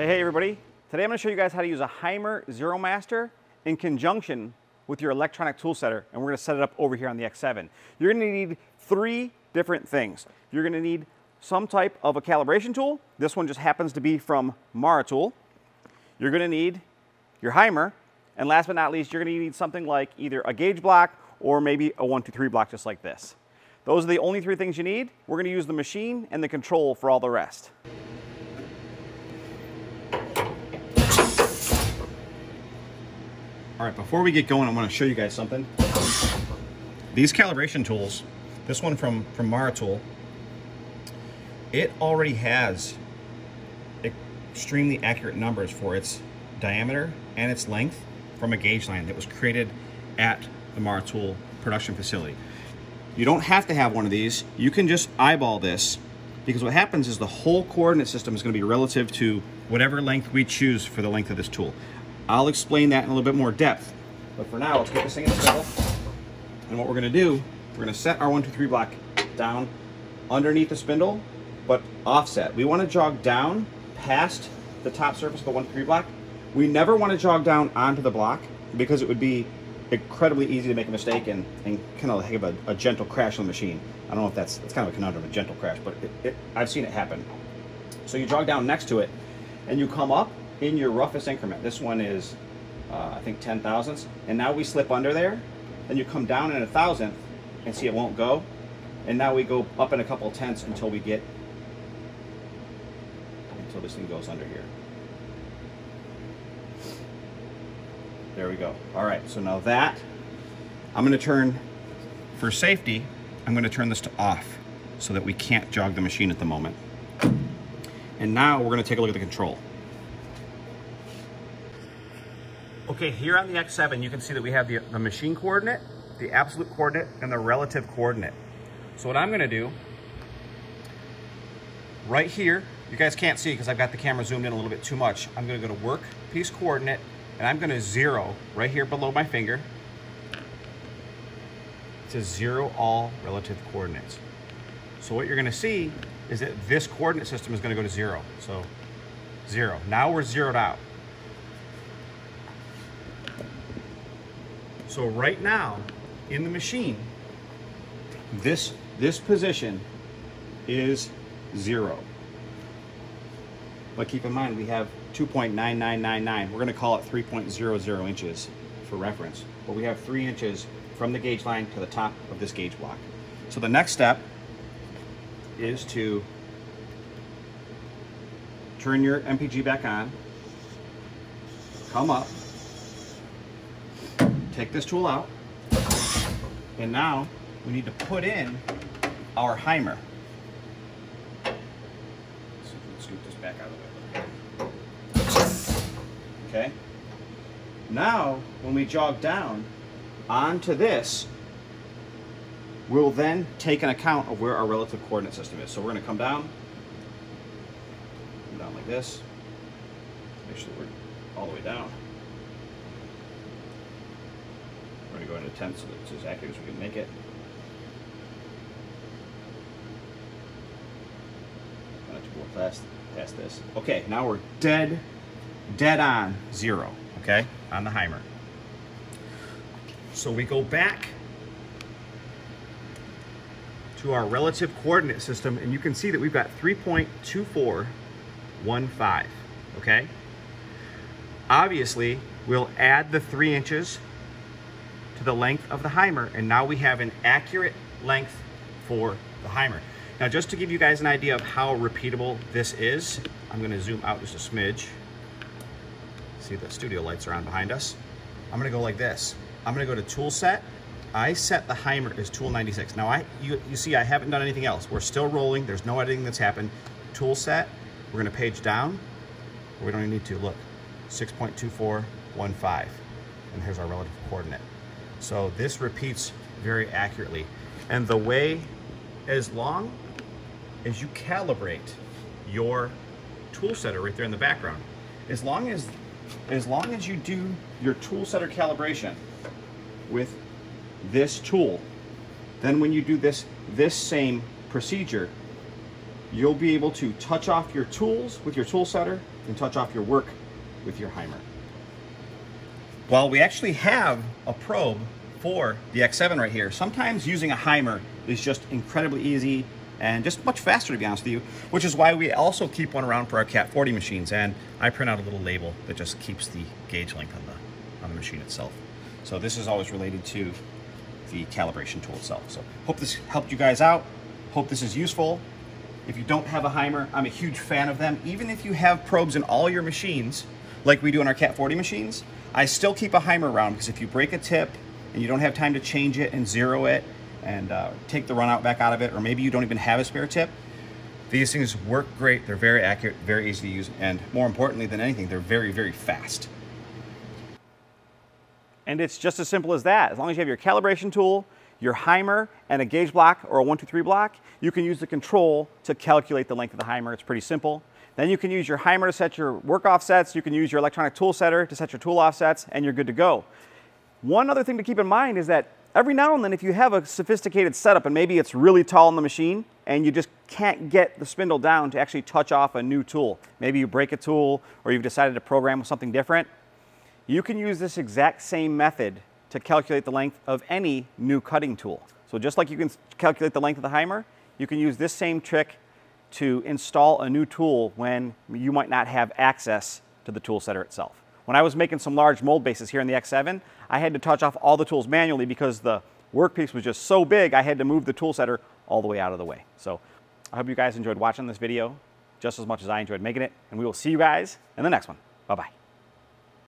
Hey, hey everybody. Today I'm gonna show you guys how to use a Haimer Zero Master in conjunction with your electronic tool setter, and we're gonna set it up over here on the X7. You're gonna need three different things. You're gonna need some type of a calibration tool. This one just happens to be from Maritool. You're gonna need your Haimer, and last but not least, you're gonna need something like either a gauge block or maybe a one, two, three block just like this. Those are the only three things you need. We're gonna use the machine and the control for all the rest. All right, before we get going, I want to show you guys something. These calibration tools, this one from, from Maritool, it already has extremely accurate numbers for its diameter and its length from a gauge line that was created at the Maritool production facility. You don't have to have one of these. You can just eyeball this because what happens is the whole coordinate system is going to be relative to whatever length we choose for the length of this tool. I'll explain that in a little bit more depth. But for now, let's get this thing in the spindle. And what we're gonna do, we're gonna set our one, two, three block down underneath the spindle, but offset. We wanna jog down past the top surface of the one, two, three block. We never wanna jog down onto the block because it would be incredibly easy to make a mistake and, and kind of have a, a gentle crash on the machine. I don't know if that's, it's kind of a conundrum, a gentle crash, but it, it, I've seen it happen. So you jog down next to it and you come up in your roughest increment. This one is, uh, I think, 10 thousandths. And now we slip under there, then you come down in a thousandth and see it won't go. And now we go up in a couple tenths until we get, until this thing goes under here. There we go. All right, so now that, I'm gonna turn, for safety, I'm gonna turn this to off so that we can't jog the machine at the moment. And now we're gonna take a look at the control. Okay, here on the X7, you can see that we have the, the machine coordinate, the absolute coordinate, and the relative coordinate. So what I'm gonna do, right here, you guys can't see because I've got the camera zoomed in a little bit too much. I'm gonna go to work piece coordinate, and I'm gonna zero right here below my finger to zero all relative coordinates. So what you're gonna see is that this coordinate system is gonna go to zero. So zero. Now we're zeroed out. So right now, in the machine, this, this position is zero. But keep in mind, we have 2.9999. We're gonna call it 3.00 inches for reference. But we have three inches from the gauge line to the top of this gauge block. So the next step is to turn your MPG back on, come up, take this tool out, and now we need to put in our Haimer. So scoot this back out of the way. Okay. Now, when we jog down onto this, we'll then take an account of where our relative coordinate system is. So we're going to come down, come down like this, make sure we're all the way down. We're going to tenth so that it's as accurate as we can make it. Not to go past, past this. Okay, now we're dead, dead on zero, okay, on the Haimer. So we go back to our relative coordinate system and you can see that we've got 3.2415, okay? Obviously, we'll add the three inches to the length of the Haimer, and now we have an accurate length for the Haimer. Now, just to give you guys an idea of how repeatable this is, I'm gonna zoom out just a smidge. See the studio lights are on behind us. I'm gonna go like this. I'm gonna go to tool set. I set the Haimer as tool 96. Now, I you, you see I haven't done anything else. We're still rolling. There's no editing that's happened. Tool set, we're gonna page down. We don't even need to, look. 6.2415, and here's our relative coordinate. So this repeats very accurately. And the way, as long as you calibrate your tool setter right there in the background, as long as, as long as you do your tool setter calibration with this tool, then when you do this, this same procedure, you'll be able to touch off your tools with your tool setter and touch off your work with your Haimer. Well, we actually have a probe for the X7 right here. Sometimes using a Haimer is just incredibly easy and just much faster to be honest with you, which is why we also keep one around for our Cat 40 machines. And I print out a little label that just keeps the gauge length on the, on the machine itself. So this is always related to the calibration tool itself. So hope this helped you guys out. Hope this is useful. If you don't have a Haimer, I'm a huge fan of them. Even if you have probes in all your machines, like we do in our Cat 40 machines, I still keep a Haimer around because if you break a tip and you don't have time to change it and zero it and uh, take the runout back out of it, or maybe you don't even have a spare tip, these things work great. They're very accurate, very easy to use, and more importantly than anything, they're very, very fast. And it's just as simple as that. As long as you have your calibration tool, your Haimer, and a gauge block or a 123 block, you can use the control to calculate the length of the Haimer. It's pretty simple. Then you can use your Haimer to set your work offsets. You can use your electronic tool setter to set your tool offsets, and you're good to go. One other thing to keep in mind is that every now and then, if you have a sophisticated setup and maybe it's really tall in the machine and you just can't get the spindle down to actually touch off a new tool, maybe you break a tool or you've decided to program with something different, you can use this exact same method to calculate the length of any new cutting tool. So just like you can calculate the length of the Haimer, you can use this same trick to install a new tool when you might not have access to the tool setter itself. When I was making some large mold bases here in the X7, I had to touch off all the tools manually because the workpiece was just so big, I had to move the tool setter all the way out of the way. So I hope you guys enjoyed watching this video just as much as I enjoyed making it, and we will see you guys in the next one. Bye-bye.